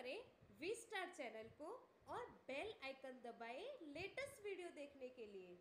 करें we star channel को और बेल आइकन दबाएँ लेटेस्ट वीडियो देखने के लिए।